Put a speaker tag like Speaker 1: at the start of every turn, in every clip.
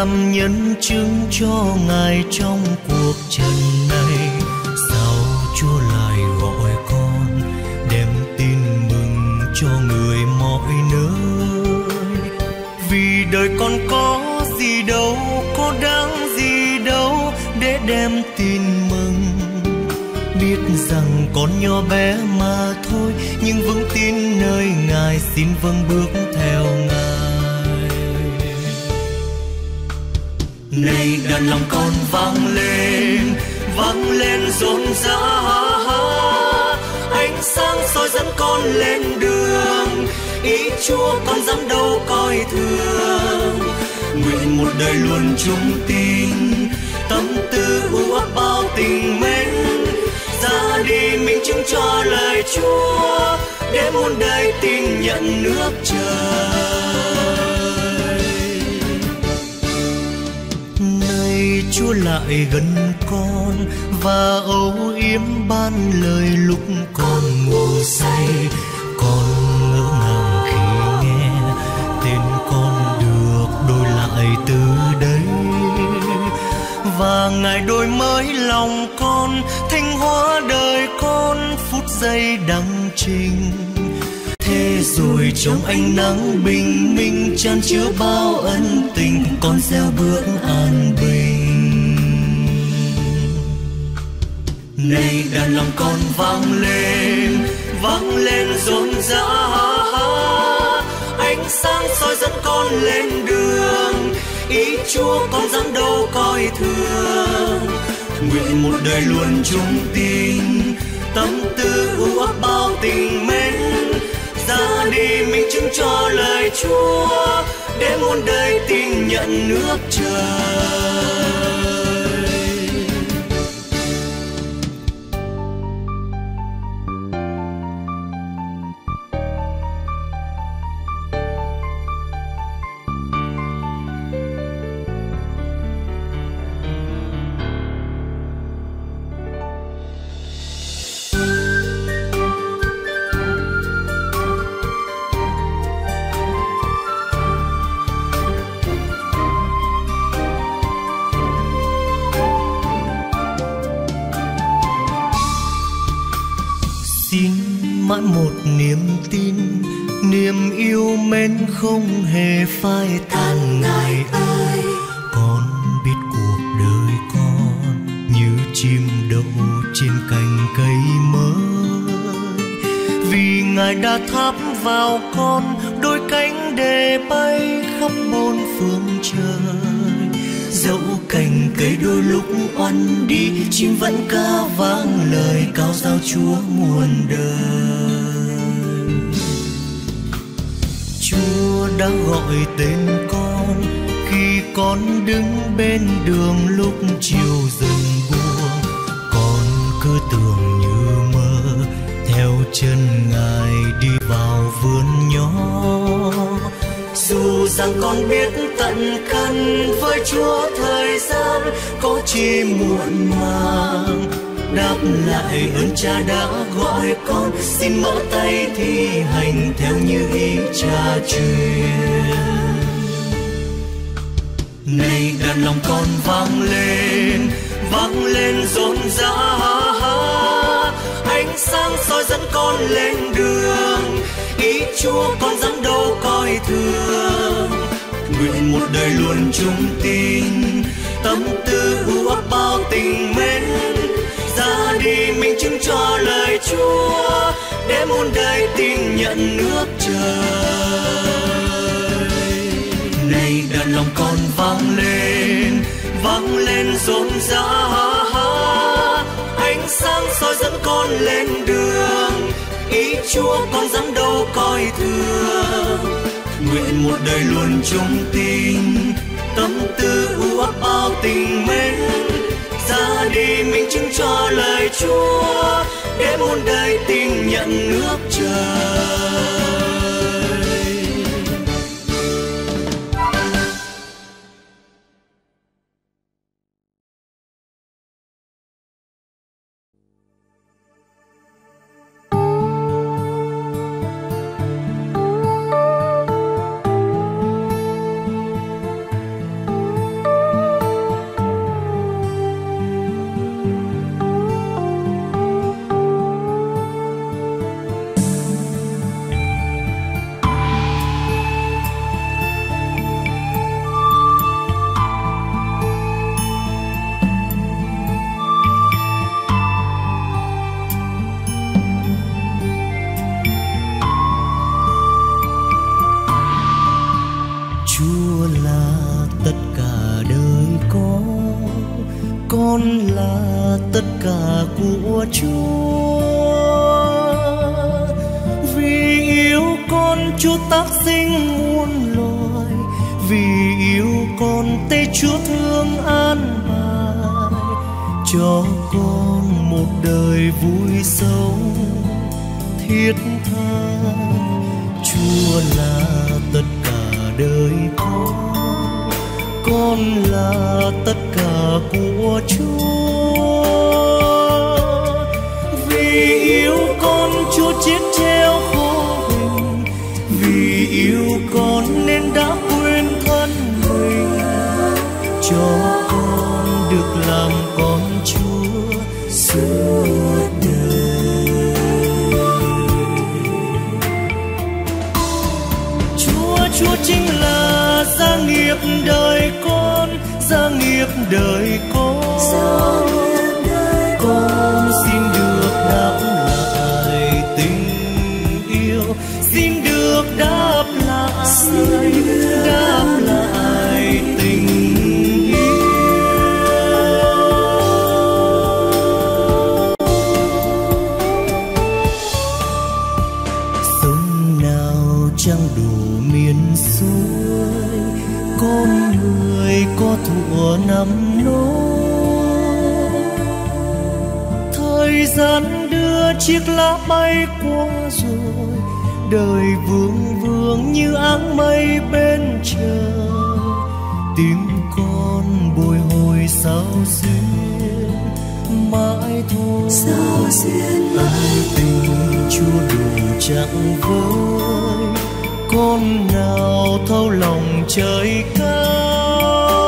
Speaker 1: làm nhân chứng cho ngài trong cuộc trần này. Sao chúa lại gọi con đem tin mừng cho người mọi nơi? Vì đời con có gì đâu, có đáng gì đâu để đem tin mừng. Biết rằng con nhỏ bé mà thôi, nhưng vững tin nơi ngài xin vâng bước theo ngài này đàn lòng con vang lên vang lên rộn rã. Ánh sáng soi dẫn con lên đường, ý chúa con dám đâu coi thường. Nguyện một đời luôn trung tin tâm tư u ấp bao tình mến. Ra đi mình chứng cho lời chúa, để muôn đời tin nhận nước trời. Chúa lại gần con và âu yếm ban lời lúc con ngủ say. Con ngỡ ngàng khi nghe tên con được đổi lại từ đây. Và ngài đổi mới lòng con thanh hóa đời con phút giây đăng trình thế rồi trong ánh nắng bình minh chan chứa bao ân tình, con gieo bước an bình. Nay đàn lòng con vang lên vang lên rộn rã. Ánh sáng soi dẫn con lên đường, ý chúa con dám đâu coi thường. Nguyện một đời luôn trung tin tâm tư u ấp bao tình mến. Ra đi mình chứng cho lời chúa, để muôn đời tin nhận nước trời. Không hề phai tàn ngài ơi. Con biết cuộc đời con như chim đậu trên cành cây mới. Vì ngài đã thắp vào con đôi cánh để bay khắp bốn phương trời. Dẫu cành cây đôi lúc oăn đi chim vẫn ca vang lời cao giao chúa muôn đời chúa đã gọi tên con. Khi con đứng bên đường lúc chiều dần buông con cứ tưởng như mơ. Theo chân ngài đi vào vườn nhỏ. Dù rằng con biết tận căn với chúa thời gian, có chi muộn màng đáp lại ơn cha đã gọi con. Xin mở tay thi hành theo như ý cha truyền. Nay đàn lòng con vang lên vang lên rộn rã. Ánh sáng soi dẫn con lên đường, ý chúa con dám đâu coi thường. Nguyện một đời luôn trung tin, tâm tư u ấp bao tình mến đi, minh chứng cho lời chúa để muôn đời tin nhận nước trời. Này đàn lòng con vang lên vang lên rộn rã. Ánh sáng soi dẫn con lên đường, ý chúa con dám đâu coi thường. Nguyện một đời luôn trung tin, tâm tư u ấp bao tình mến ra đi minh chứng cho lời chúa để muôn đời tin nhận nước trời chiếc lá bay qua đời vương vương như áng mây bên trời. Tim con bồi hồi sao xuyên mãi thôi.
Speaker 2: Sao xuyên
Speaker 1: ân tình chúa đủ chẳng với con nào thâu lòng trời cao.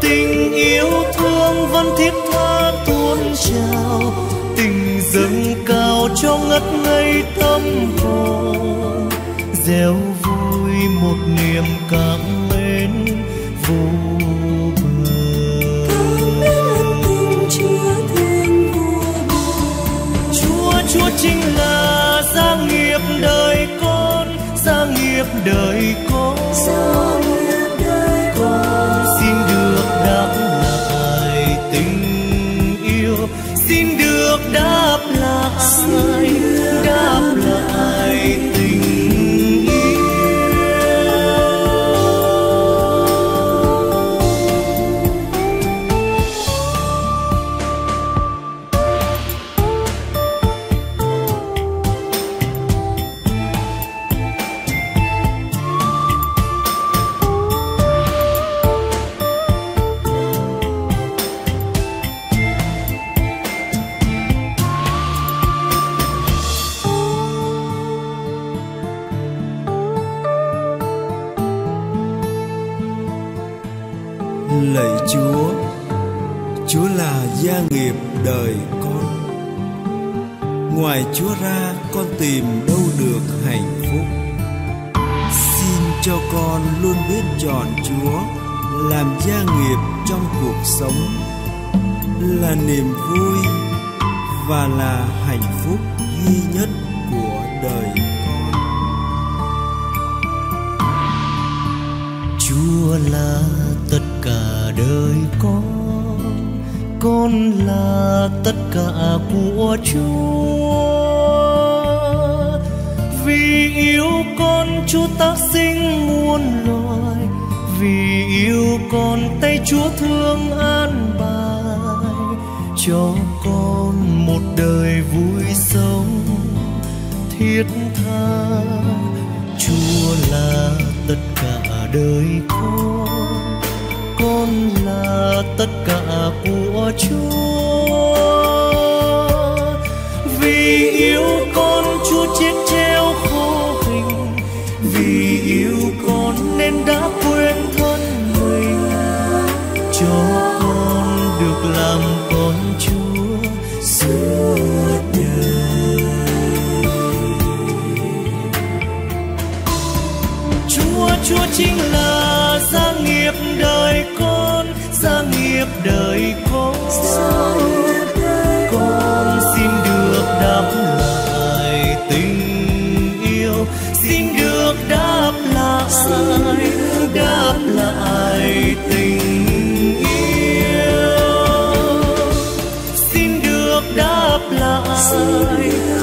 Speaker 1: Tình yêu thương vẫn thiết tha tuôn trào cho ngất ngây tâm hồn. Gieo vui một niềm cảm mến vô
Speaker 2: tình Chúa
Speaker 1: Chúa chính là gia nghiệp đời con gia nghiệp đời con
Speaker 3: gia nghiệp đời con. Ngoài chúa ra, con tìm đâu được hạnh phúc? Xin cho con luôn biết chọn chúa, làm gia nghiệp trong cuộc sống, là niềm vui và là hạnh phúc duy nhất.
Speaker 1: Là tất cả của Chúa. Vì yêu con Chúa tác sinh muôn loài, Vì yêu con tay Chúa thương an bài, Cho con một đời vui sống thiết tha. Chúa là tất cả đời con con là tất cả của Chúa. Đáp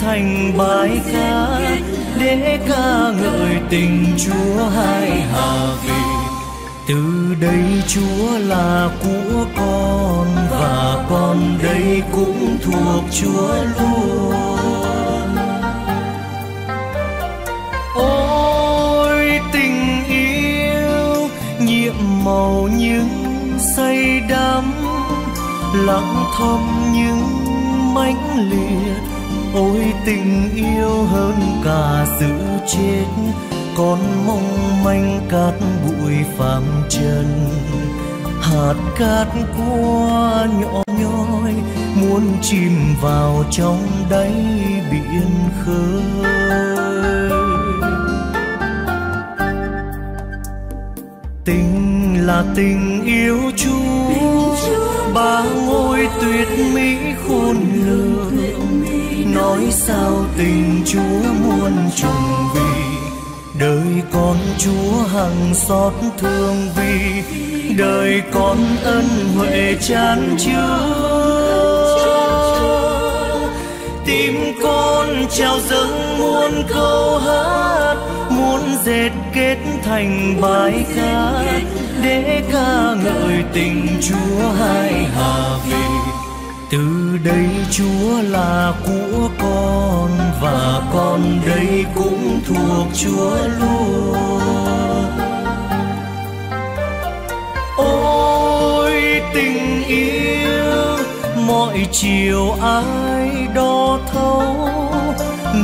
Speaker 1: thành bài ca, để ca ngợi tình chúa hai hà vì từ đây chúa là của con, và con đây cũng thuộc chúa luôn. Ôi tình yêu, nhiệm màu những say đắm, lặng thầm những mãnh liệt ôi tình yêu hơn cả sự chết con mong manh cát bụi phàm trần. Hạt cát qua nhỏ nhoi muốn chìm vào trong đáy biển khơi. Tình là tình yêu chúa. ba ngôi tuyệt mỹ khôn lường nói sao tình chúa muôn trùng vì. Đời con chúa hằng xót thương vì. Đời con ân huệ chan chứa. Tim con trao dâng muôn câu hát muốn dệt kết thành bài ca. Để ca ngợi tình chúa hai hà vì từ đây chúa là của con và con đây cũng thuộc chúa luôn ôi, tình yêu, mọi chiều ai đo thấu,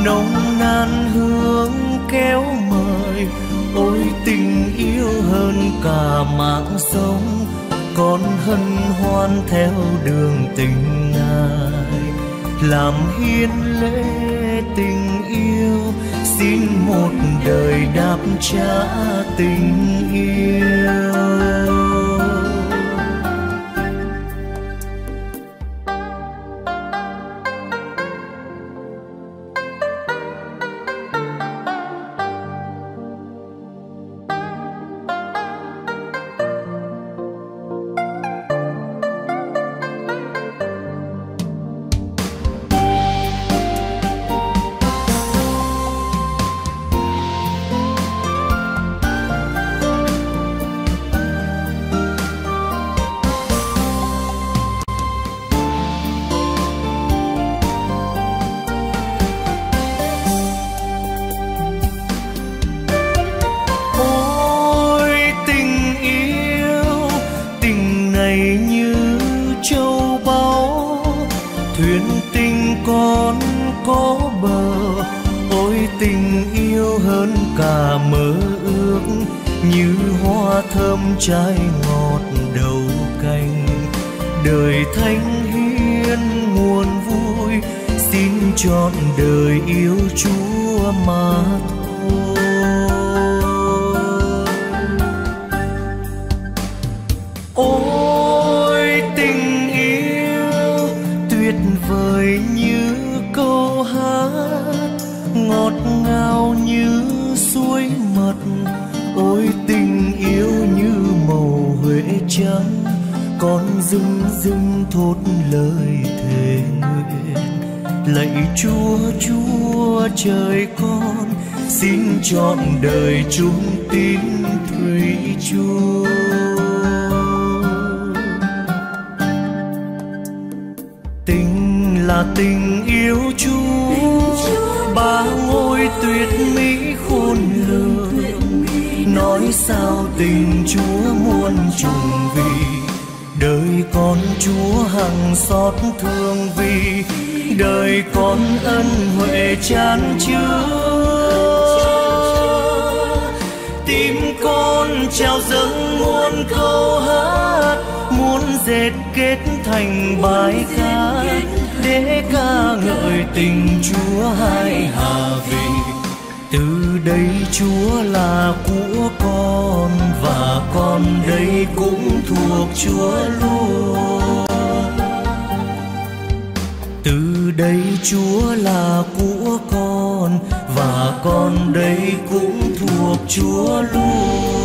Speaker 1: nồng nàn hương kéo mời. Ôi, tình yêu hơn cả mạng sống con hân hoan theo đường tình ngài làm hiến lễ tình yêu. Xin một đời đáp trả tình yêu. Chúa trời con, xin chọn đời chúng tín thủy chúa. Tình là tình yêu chúa, ba ngôi tuyệt mỹ khôn lường. Nói sao tình chúa muôn trùng vì, đời con chúa hằng xót thương vì đời con ân huệ chan chứa. Tim con trao dâng muôn câu hát muốn dệt kết thành bài ca, để ca ngợi tình chúa hai hà vì từ đây chúa là của con, và con đây cũng thuộc chúa luôn. Đây chúa là của con và con đây cũng thuộc chúa luôn.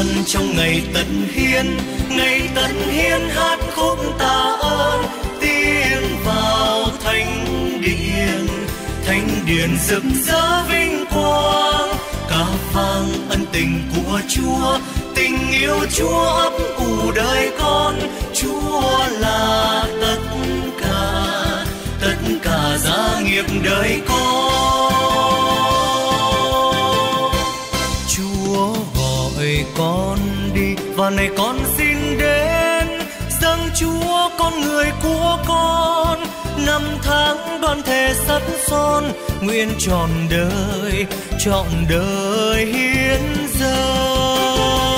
Speaker 1: Hân trong ngày tận hiến ngày tận hiến hát khúc tạ ơn tiến vào thánh điện. Thánh điện rực rỡ vinh quang, ca vang ân tình của chúa. Tình yêu chúa ấp ủ đời con, chúa là tất cả. Tất cả gia nghiệp đời con đi này con xin đến. Dâng chúa con người của con, năm tháng đoàn thể sắt son, nguyện trọn đời trọn đời hiến dâng.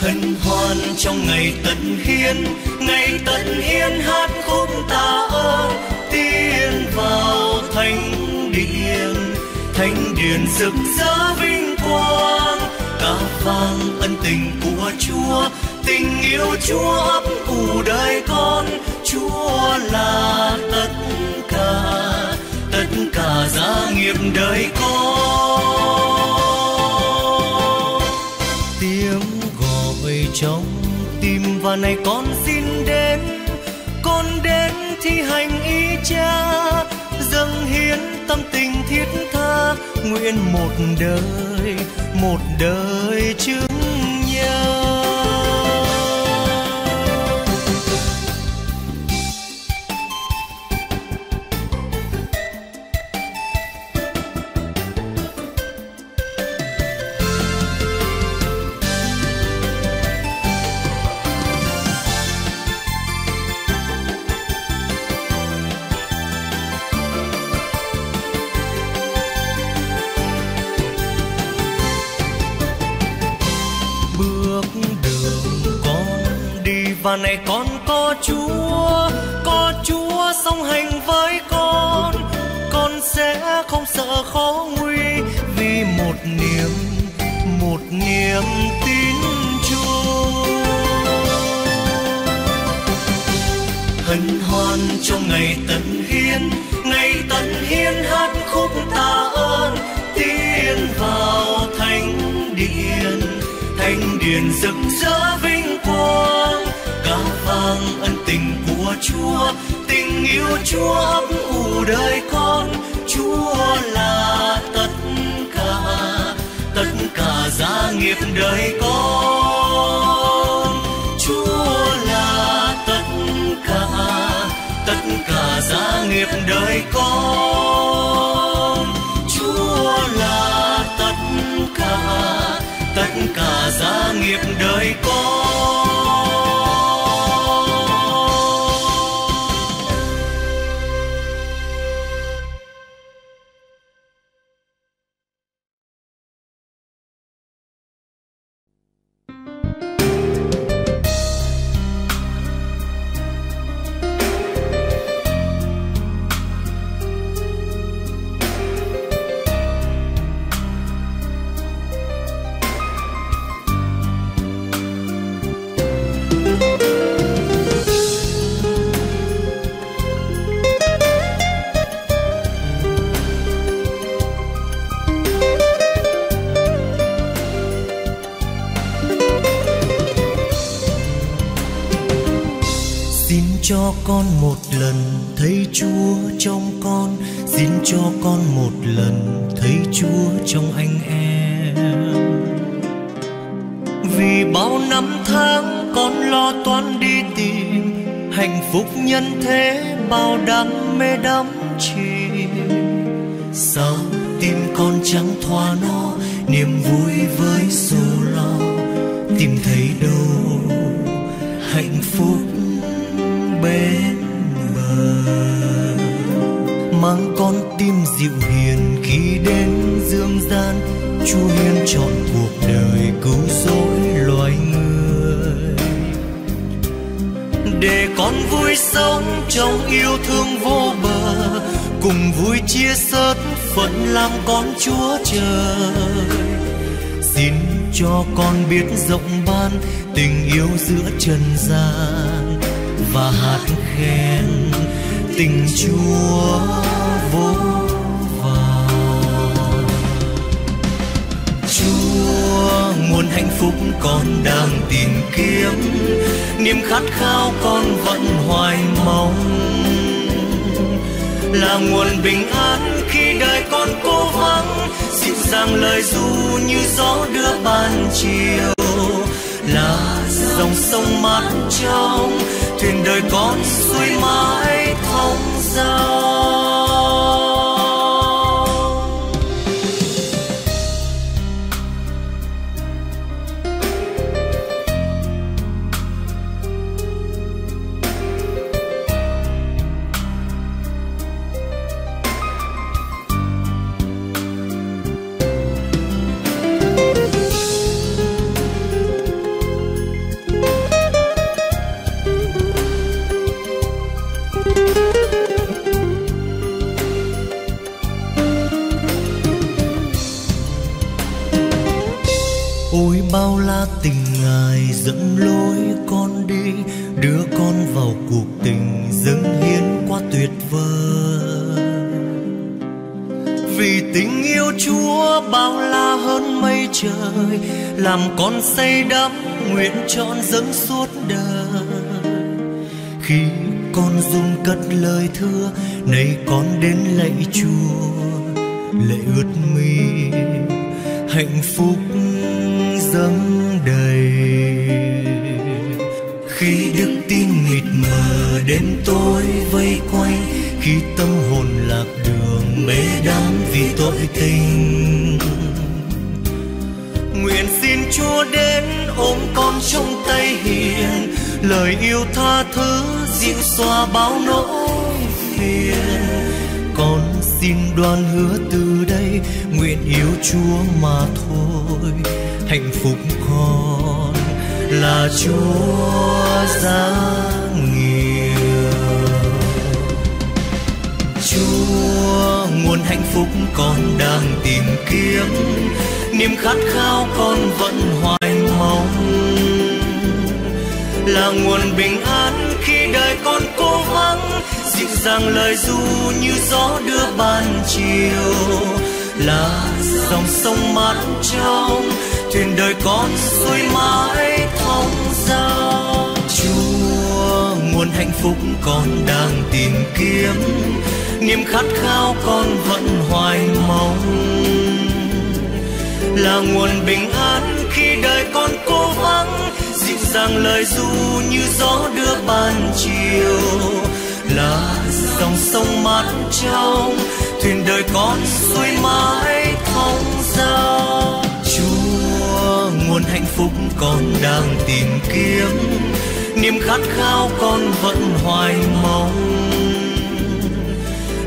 Speaker 1: Hân hoan trong ngày tận hiến ngày tận hiến hát khúc tạ ơn, tiến vào thánh điện. Thánh điện rực rỡ vinh quang vang ân tình của chúa, tình yêu chúa ấp ủ đời con. Chúa là tất cả tất cả gia nghiệp đời con. Tiếng gọi trong tim và này con xin đến con đến thi hành ý cha, dâng hiến tâm nguyện một đời một đời chưa đi này con có chúa có chúa song hành với con. Con sẽ không sợ khó nguy vì một niềm một niềm tin chúa. Hân hoan trong ngày tận hiến ngày tận hiến hát khúc tạ ơn. Tiến vào thánh điện thánh điện rực rỡ chúa ấp ủ đời con, chúa là tất cả tất cả gia nghiệp đời con. Chúa là tất cả tất cả gia nghiệp đời con. Chúa là tất cả tất cả gia nghiệp đời cho con một lần thấy Chúa trong con. Xin cho con một lần thấy Chúa trong anh em. Vì bao năm tháng con lo toan đi tìm, Hạnh phúc nhân thế bao đam mê đắm chìm. Sao tim con chẳng thỏa no, Niềm vui với sầu mang con tim dịu hiền khi đến dương gian. Chúa hiến chọn cuộc đời cứu rỗi loài người. Để con vui sống trong yêu thương vô bờ, cùng vui chia sớt phận làm con chúa trời. Xin cho con biết rộng ban tình yêu giữa trần gian và hát khen tình chúa vô vàn chúa nguồn hạnh phúc con đang tìm kiếm. Niềm khát khao con vẫn hoài mong. Là nguồn bình an khi đời con cố vắng. Dịu dàng lời ru như gió đưa ban chiều. Là dòng sông mát trong, thuyền đời con xuôi mãi thông dong. Đắm nguyện trọn dâng suốt đời. Khi con dung cất lời thưa này con đến lạy chúa. Lệ ướt mi hạnh phúc chúa giáng nhiều chúa nguồn hạnh phúc con đang tìm kiếm. Niềm khát khao con vẫn hoài mong. Là nguồn bình an khi đời con cố vắng. Dịu dàng lời ru như gió đưa ban chiều. Là dòng sông mát trong thuyền đời con xuôi mãi thông ra chúa, nguồn hạnh phúc con đang tìm kiếm. Niềm khát khao con vẫn hoài mong. Là nguồn bình an khi đời con cố vắng. Dịu dàng lời ru như gió đưa ban chiều. Là dòng sông mát trong. Thuyền đời con xuôi mãi thông ra chúa hạnh phúc con đang tìm kiếm. Niềm khát khao con vẫn hoài mong.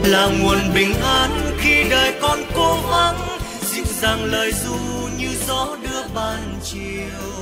Speaker 1: Là nguồn bình an khi đời con cố vắng dịu dàng lời ru như gió đưa ban chiều.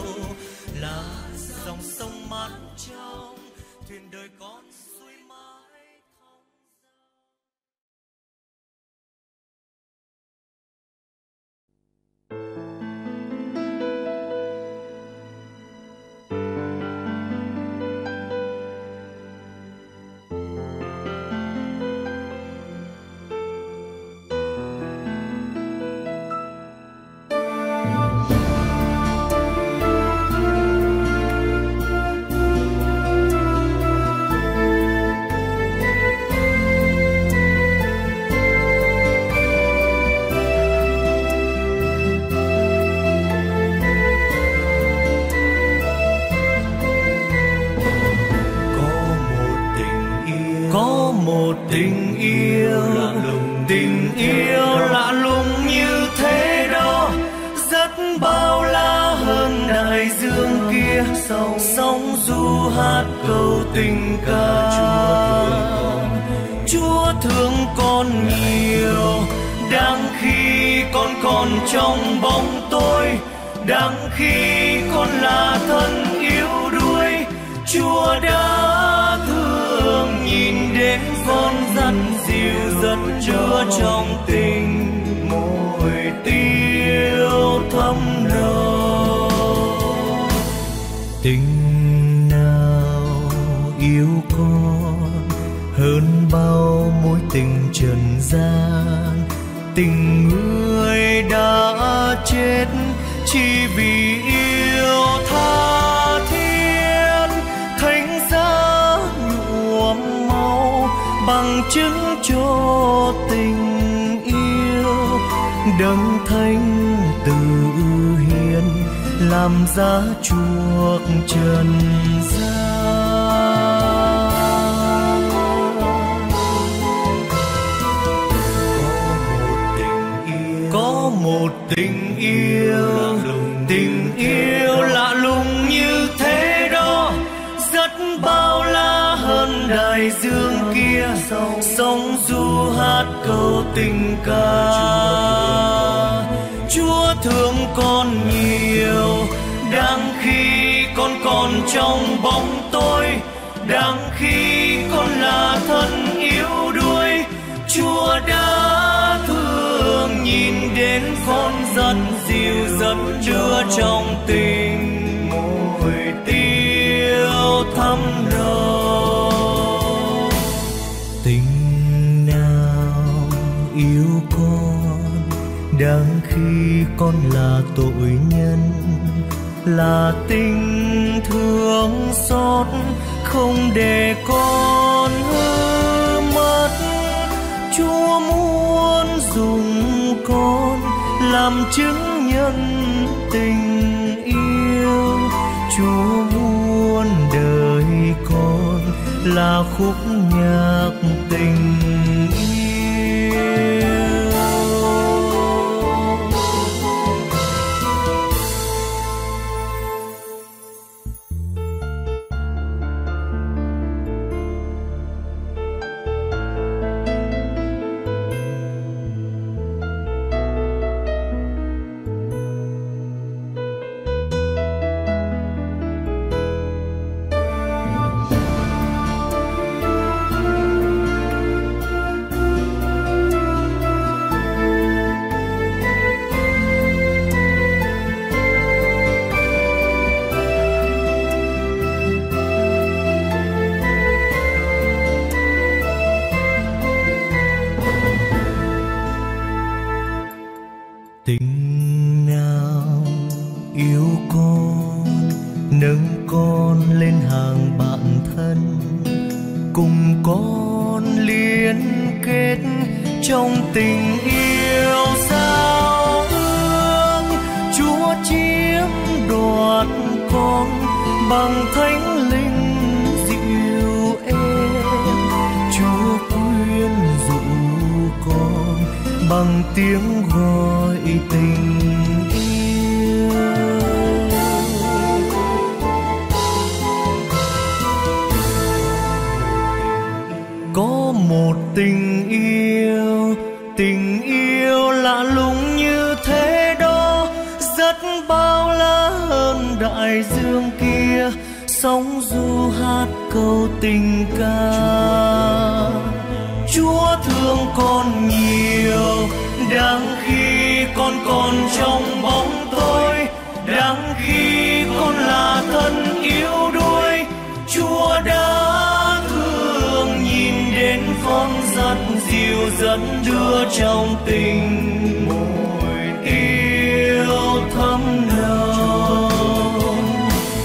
Speaker 1: Kia sông sóng du hát câu tình ca. Chúa thương con nhiều, đang khi con còn trong bóng tối đang khi con là thân yếu đuối. Chúa đã thương, nhìn đến con dặn dịu dẫn chúa trong tình tình nào yêu con hơn bao mối tình trần gian. Tình người đã chết chỉ vì yêu tha thiết. Thánh giá nhuộm màu bằng chứng làm giá chuộc trần gian. Có một tình yêu tình yêu lạ lùng như thế đó. Rất bao la hơn đại dương kia. Sông du hát câu tình ca chúa thương con nhiều, đang khi con còn trong bóng tối, đang khi con là thân yếu đuối, chúa đã thương nhìn đến con rất dịu dẫn đưa trong tình mùi tiêu thắm nồng tình nào yêu con? Đang khi con là tội nhân, là tình thương xót, không để con hư mất. Chúa muốn dùng con làm chứng nhân tình yêu. Chúa muốn đời con là khúc nhạc tình yêu tình yêu tình yêu lạ lùng như thế đó, rất bao la hơn đại dương kia, sóng du hát câu tình ca. Chúa thương con nhiều, đáng khi con còn trong bóng tối, đáng khi con là thân con dịu dẫn đưa trong tình mùi yêu thấm nồng.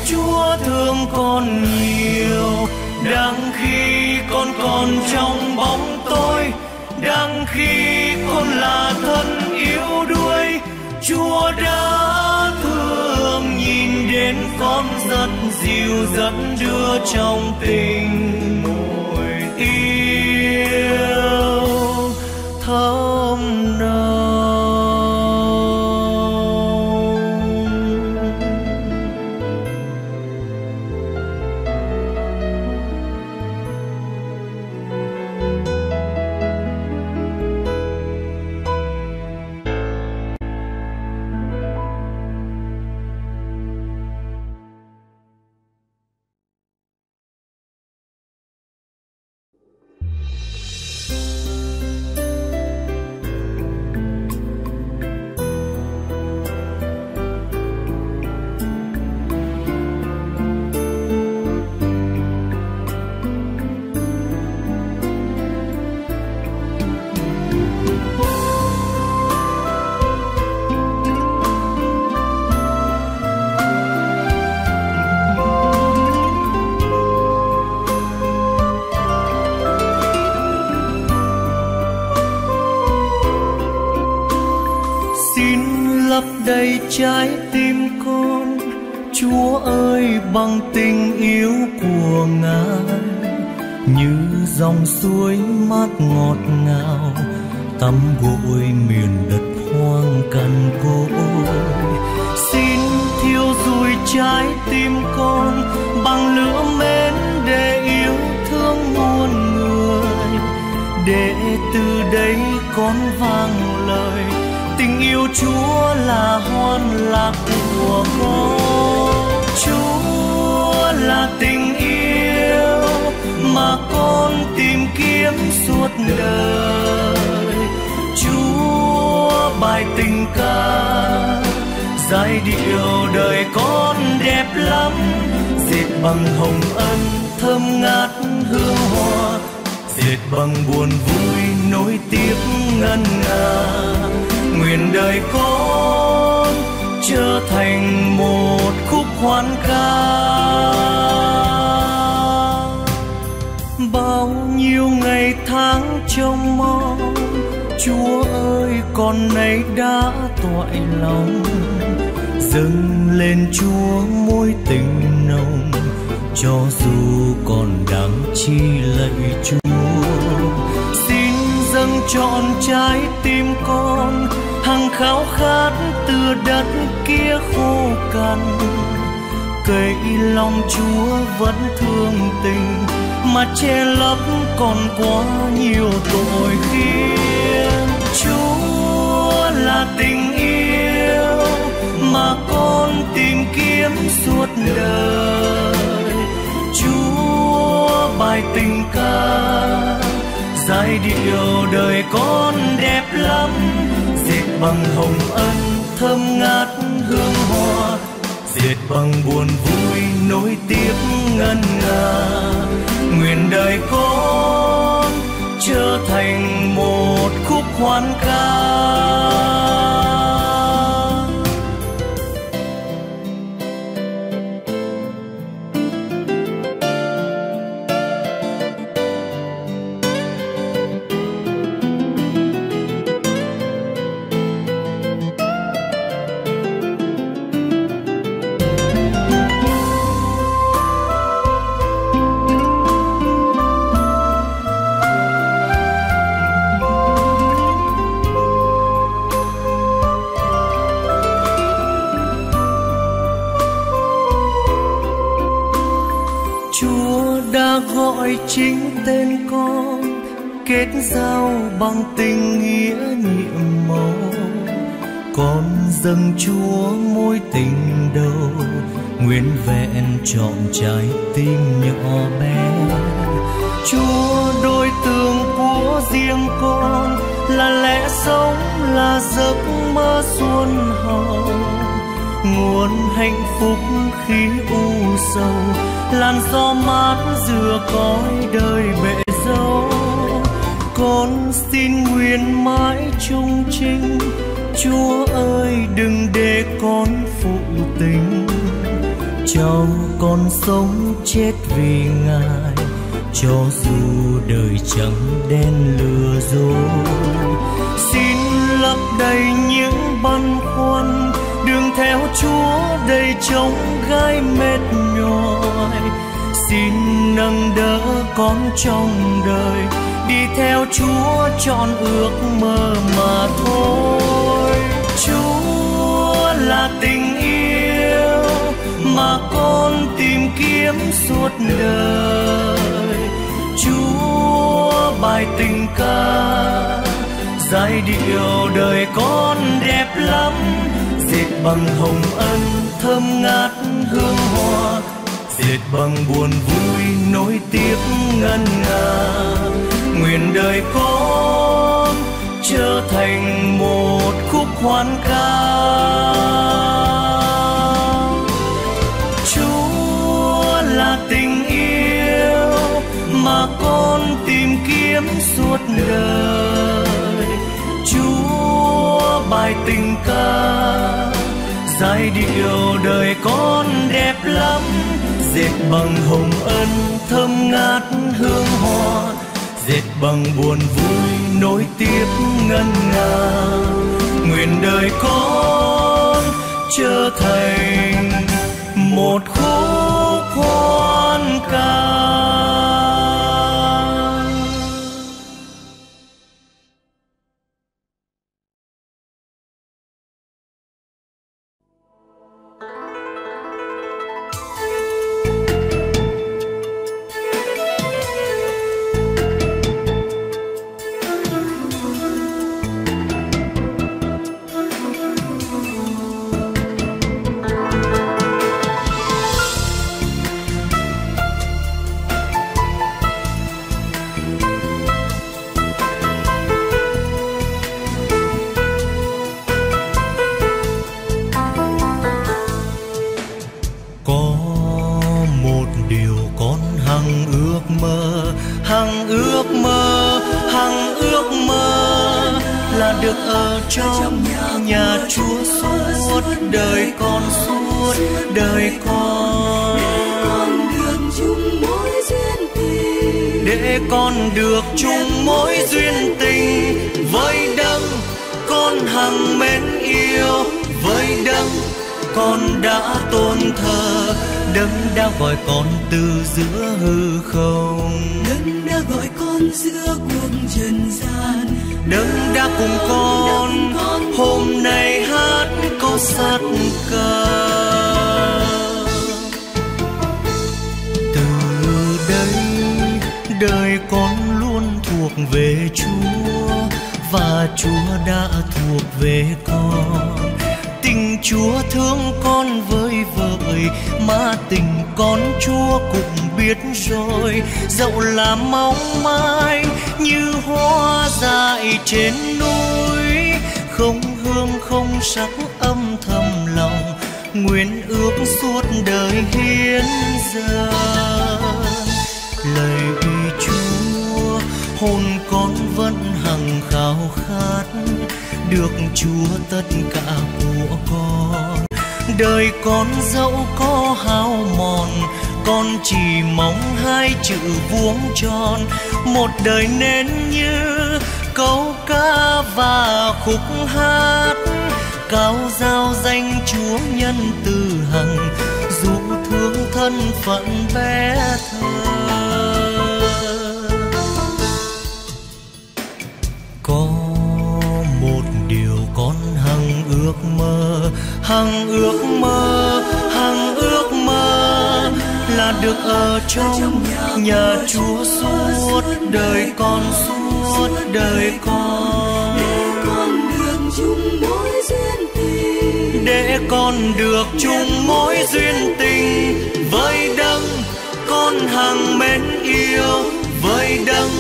Speaker 1: Chúa thương con nhiều đang khi con còn trong bóng tối đang khi con là thân yếu đuối chúa đã thương nhìn đến con rất dịu dẫn đưa trong tình thơm nồng suối mát ngọt ngào, tắm gội miền đất hoang cằn cỗi. Xin thiêu rụi trái tim con, bằng lửa mến để yêu thương muôn người. Để từ đây con vang lời, tình yêu chúa là hoan lạc. Đời chúa bài tình ca giai điệu đời con đẹp lắm dệt bằng hồng ân thơm ngát hương hoa dệt bằng buồn vui nối tiếp ngân nga nguyện đời con trở thành một khúc hoan ca bao nhiêu ngày tháng trông mong. Chúa ơi, con nay đã toại lòng. Dâng lên chúa mối tình nồng, cho dù còn đáng chi lạy chúa. Xin dâng trọn trái tim con, hằng khao khát từ đất kia khô cằn cây lòng chúa vẫn thương tình, mà che lấp còn quá nhiều tội khiên chúa là tình yêu mà con tìm kiếm suốt đời. Chúa bài tình ca, giai điệu đời con đẹp lắm. Dệt bằng hồng ân thơm ngát hương hoa dệt bằng buồn vui, nối tiếp ngân nga. Nguyện đời con trở thành một khúc hoan ca. gọi chính tên con, kết giao bằng tình nghĩa nhiệm màu. Con dâng chúa mối tình đầu nguyên vẹn trọn trái tim nhỏ bé. Chúa đôi tường của riêng con, là lẽ sống, là giấc mơ xuân hồng nguồn hạnh phúc khi u sầu, làn gió mát rửa cõi đời bệ dâu con xin nguyện mãi trung trinh chúa ơi, đừng để con phụ tình. Cho con sống chết vì ngài, cho dù đời chẳng đen lừa dối. Xin lấp đầy những băn khoăn đường theo chúa đầy trống gai mệt nhòi xin nâng đỡ con trong đời, đi theo chúa chọn ước mơ mà thôi. Chúa là tình yêu mà con tìm kiếm suốt đời. Chúa bài tình ca, giai điệu đời con đẹp lắm dệt bằng hồng ân thơm ngát hương hoa. Dệt bằng buồn vui nối tiếp ngân nga. Nguyện đời con trở thành một khúc hoan ca. Chúa là tình yêu mà con tìm kiếm suốt đời chúa bài tình ca, giai điệu đời con đẹp lắm, dệt bằng hồng ân thơm ngát hương hoa, dệt bằng buồn vui nối tiếp ngân nga. Nguyện đời con trở thành một khúc hoan ca. sắc âm thầm lòng, nguyện ước suốt đời hiến dâng. Lời uy chúa, hồn con vẫn hằng khao khát, được chúa tất cả của con. Đời con dẫu có hao mòn, con chỉ mong hai chữ vuông tròn. Một đời nên như câu ca và khúc hát cao giao danh chúa nhân từ hằng dù thương thân phận bé thơ. Có một điều con hằng ước mơ, hằng ước mơ, hằng ước mơ là là được ở trong nhà Chúa suốt đời con, suốt đời con.
Speaker 2: Để con được chung mối duyên tình.
Speaker 1: Với đấng con hằng mến yêu. Với đấng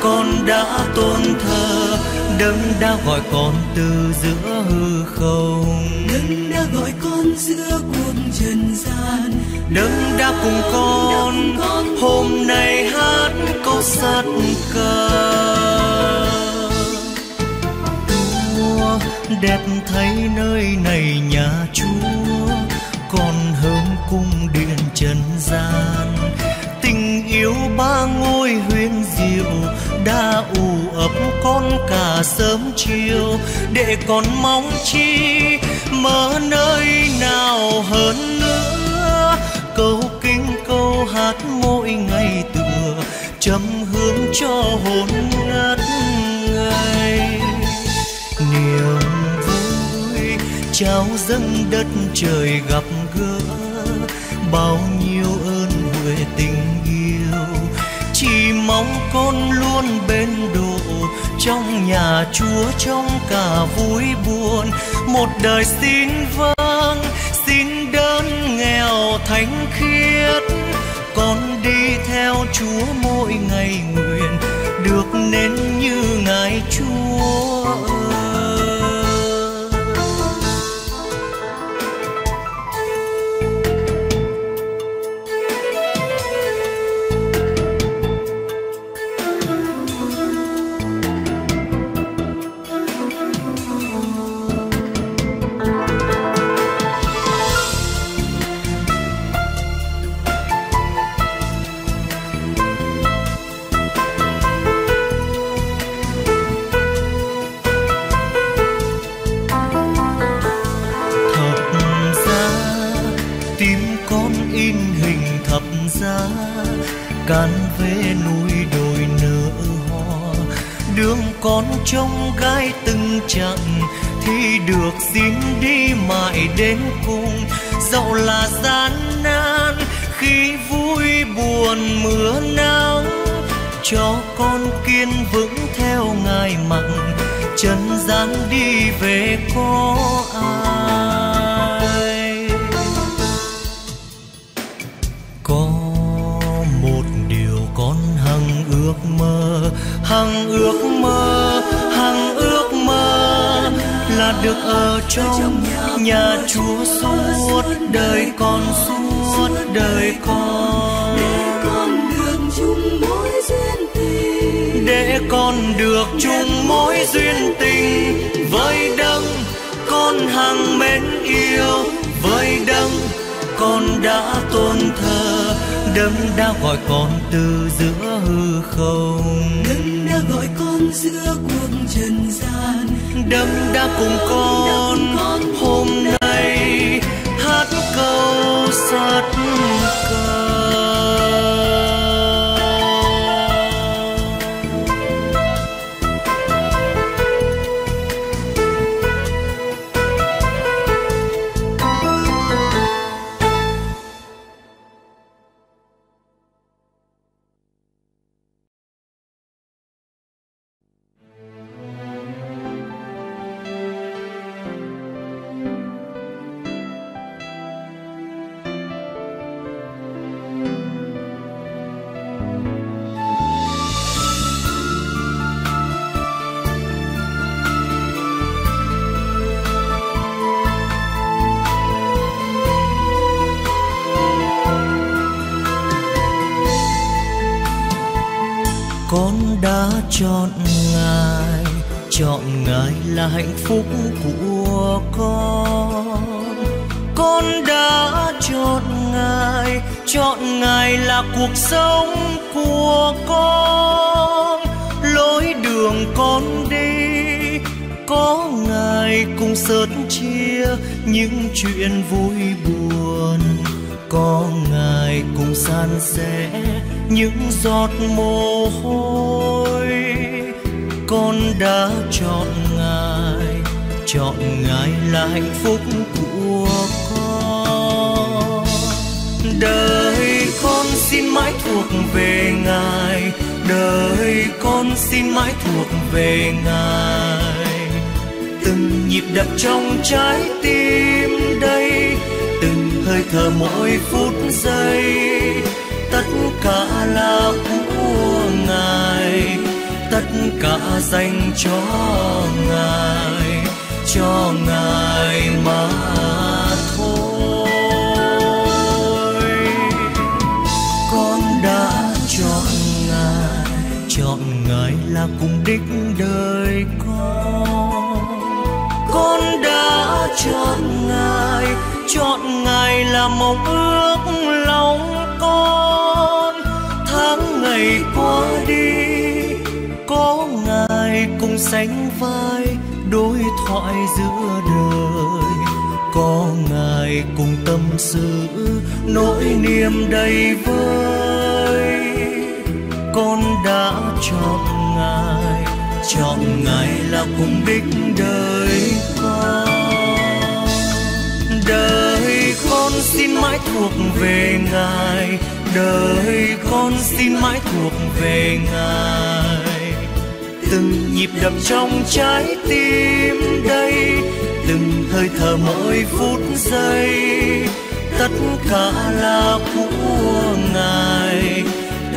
Speaker 1: con đã tôn thờ. Đấng đã gọi con từ giữa hư không.
Speaker 2: Đấng đã gọi con giữa cuộc trần gian.
Speaker 1: Đấng đã cùng con. hôm nay hát câu sát ca đẹp thấy nơi này nhà Chúa còn hơn cung điện trần gian. Tình yêu ba ngôi huyền diệu, đã ù ấp con cả sớm chiều. Để con mong chi mơ nơi nào hơn nữa. Câu kinh câu hát mỗi ngày tựa, chấm hướng cho hồn ngất ngây. Niềm trao dâng đất trời gặp gỡ, bao nhiêu ơn huệ tình yêu. Chỉ mong con luôn bên độ trong nhà chúa trong cả vui buồn. Một đời xin vâng xin đơn nghèo thánh khiết. Con đi theo chúa mỗi ngày nguyện, được nên như ngài chúa. Được ở trong nhà chúa suốt đời con suốt đời con.
Speaker 2: Để con được chung mối duyên tình.
Speaker 1: Để con được chung mối duyên tình với đấng con hằng mến yêu với đấng con đã tôn thờ. Đấng đã gọi con từ giữa hư không.
Speaker 2: Đấng đã gọi con giữa cuộc trần gian
Speaker 1: đấng đã cùng con. Hôm nay hát câu sát ca thuộc về ngài. Đời con xin mãi thuộc về ngài. Từng nhịp đập trong trái tim đây, từng hơi thở mỗi phút giây. Tất cả là của ngài, tất cả dành cho ngài cho ngài mà đích đời con. Con đã chọn ngài chọn ngài là mong ước lòng con. Tháng ngày qua đi, có ngài cùng sánh vai, đối thoại giữa đời. Có ngài cùng tâm sự, nỗi niềm đầy vơi. Con đã chọn ngài chọn ngài là cùng đích đời con đời con xin mãi thuộc về ngài. Đời con xin mãi thuộc về ngài. Từng nhịp đập trong trái tim đây, từng hơi thở mỗi phút giây. Tất cả là của ngài,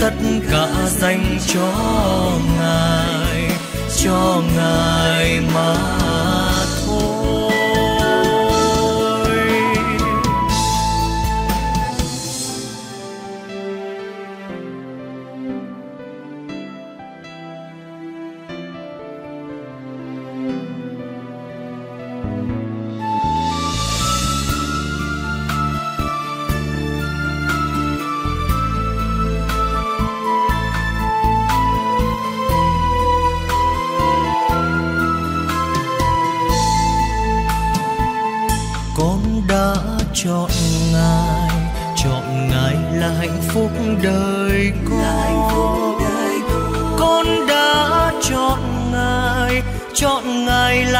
Speaker 1: tất cả dành cho ngài cho ngài mà thôi. you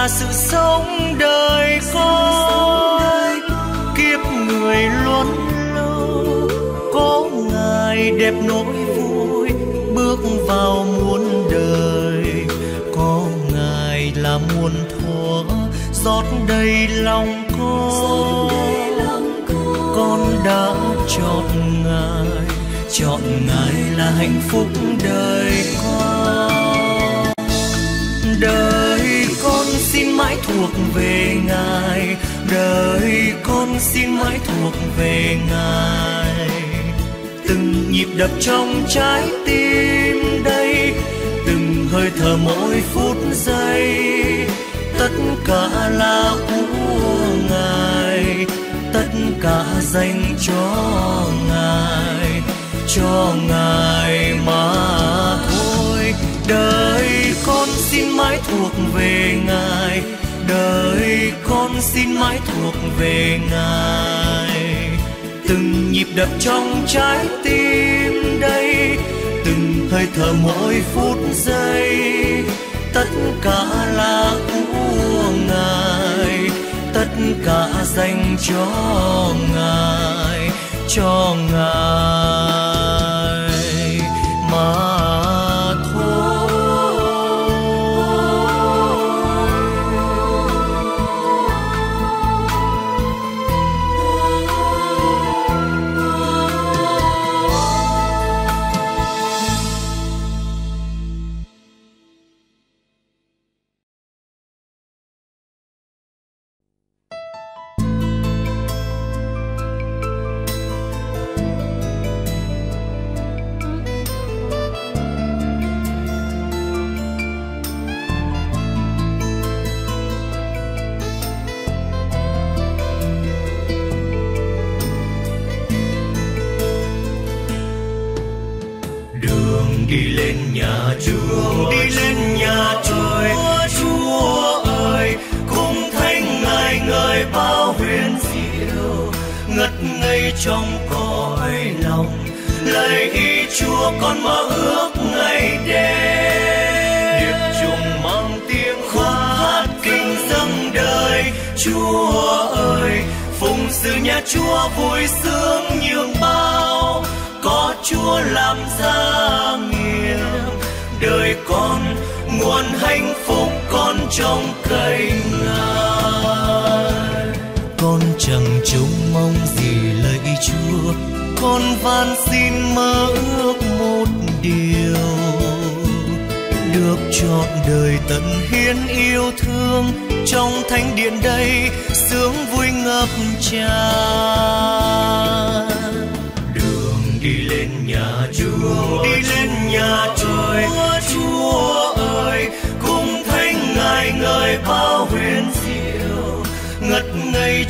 Speaker 1: là sự sống đời con, kiếp người luôn lâu có ngài đẹp nỗi vui bước vào muôn đời. Có ngài là muôn thuở, rót đầy lòng con con đã chọn ngài chọn ngài là hạnh phúc đời con. Đời thuộc về ngài. Đời con xin mãi thuộc về ngài. Từng nhịp đập trong trái tim đây, từng hơi thở mỗi phút giây, tất cả là của ngài. Tất cả dành cho ngài cho ngài mà thôi. Đời con xin mãi thuộc về ngài đời con xin mãi thuộc về ngài. Từng nhịp đập trong trái tim đây, từng hơi thở mỗi phút giây, tất cả là của ngài. Tất cả dành cho ngài cho ngài.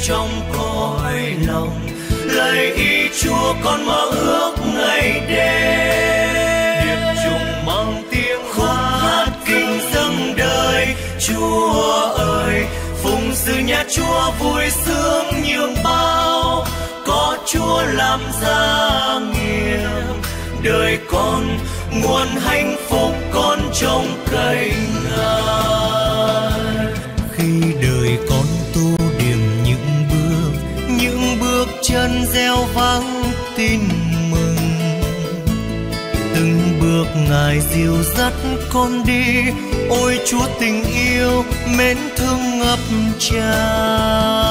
Speaker 1: Trong cõi lòng. Lạy ý chúa, con mơ ước ngày đêm. Điệp trùng mang tiếng khúc hát kinh dâng đời. Chúa ơi, phụng sự nhà chúa vui sướng nhường bao. Có chúa làm ra nghiệp đời con, nguồn hạnh phúc con trong cây ngài chân gieo vắng tin mừng. Từng bước ngài dìu dắt con đi, ôi chúa tình yêu mến thương ngập tràn.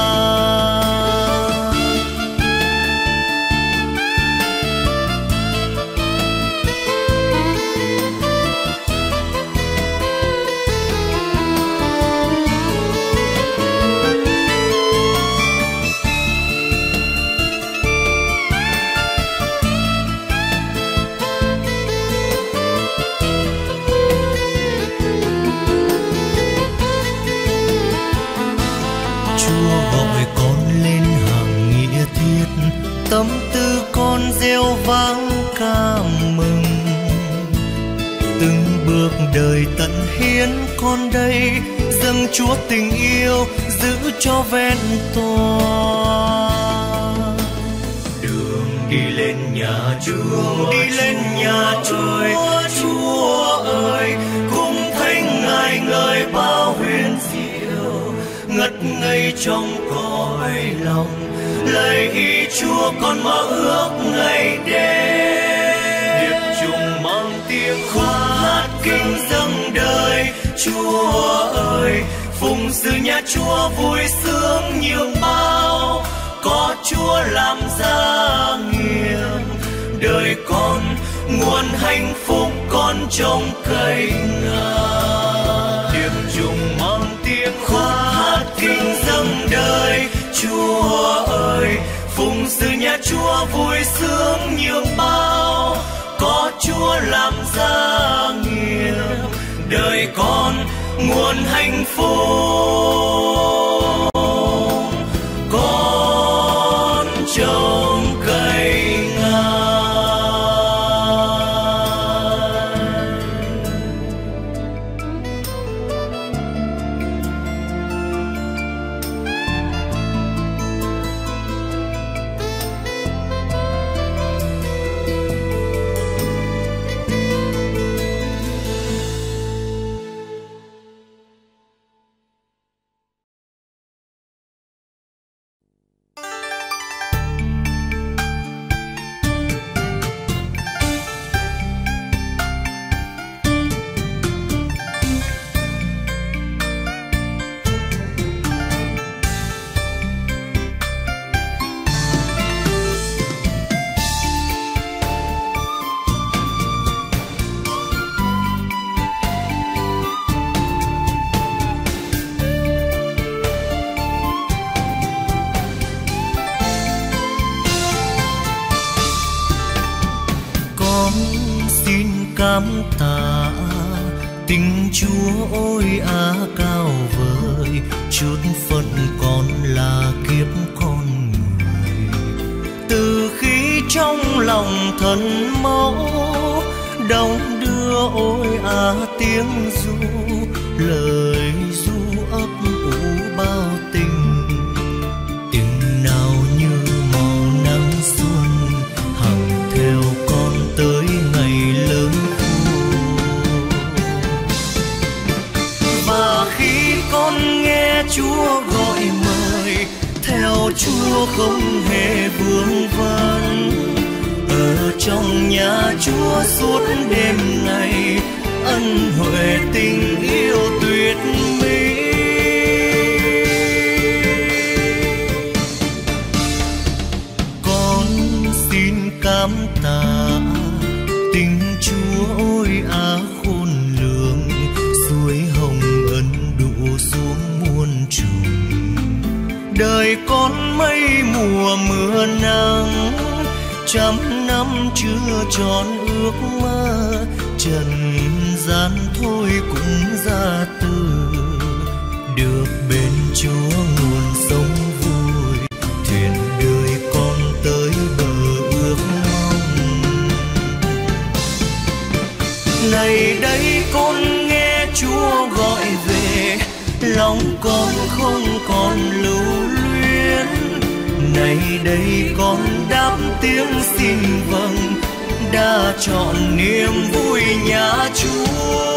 Speaker 1: Reo vang ca mừng. Từng bước đời tận hiến con đây, dâng Chúa tình yêu giữ cho vẹn toàn. Đường đi lên nhà Chúa, đi lên nhà Chúa Chúa ơi cùng thánh ngài ngời bao huyền diệu, ngất ngây trong cõi lòng lời ý Chúa con mơ ước ngày đêm điệp trùng mang tiếng khúc hát kinh dâng đời. Chúa ơi, phụng sự nhà Chúa vui sướng nhiều bao. Có Chúa làm ra nghiệp đời con nguồn hạnh phúc con trong cây ngài điệp trùng mang tiếng khúc hát kinh dâng đời. Chúa sự nhà Chúa vui sướng nhường bao. Có Chúa làm ra nghiệp đời con nguồn hạnh phúc. Còn con là kiếp con người. Từ khi trong lòng thần mẫu đông đưa ôi à tiếng ru, lời không hề vương vấn ở trong nhà chúa suốt đêm ngày, ân huệ tình yêu mùa mưa nắng, trăm năm chưa tròn ước mơ. Trần gian thôi cũng ra từ, được bên chúa nguồn sống vui. Thuyền đời con tới bờ ước mong. Này đây con nghe chúa gọi về, lòng con không còn lời này đây con đáp tiếng xin vâng đã chọn niềm vui nhà chúa.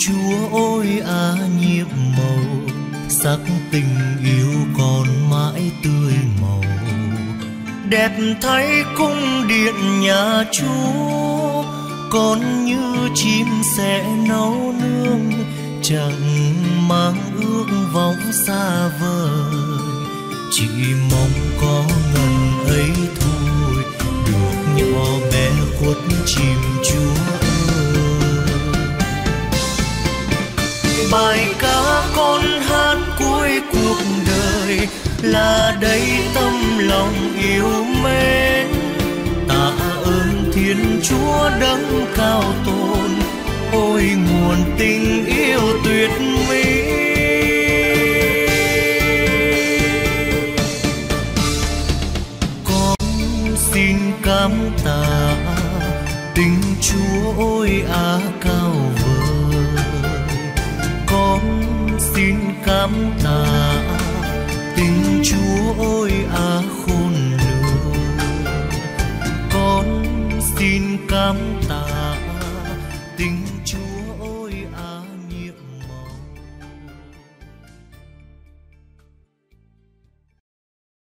Speaker 1: Chúa ôi á nhiệm màu sắc tình yêu còn mãi tươi màu. Đẹp thấy cung điện nhà chúa con như chim sẽ nấu nương, chẳng mang ước vọng xa vời. Chỉ mong có ngần ấy thôi, được nhỏ bé khuất chìm chúa bài ca con hát cuối cuộc đời là đây tâm lòng yêu mến. Tạ ơn thiên chúa đấng cao tôn ôi nguồn tình yêu tuyệt mỹ. lắm ta tình chúa ôi à